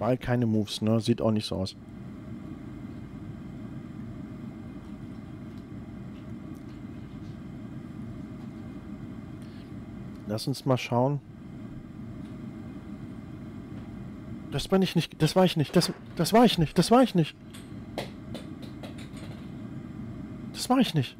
Mal keine Moves, ne? Sieht auch nicht so aus. Lass uns mal schauen. Das bin ich nicht. Das war ich nicht. Das, das war ich nicht. Das war ich nicht. Das war ich nicht.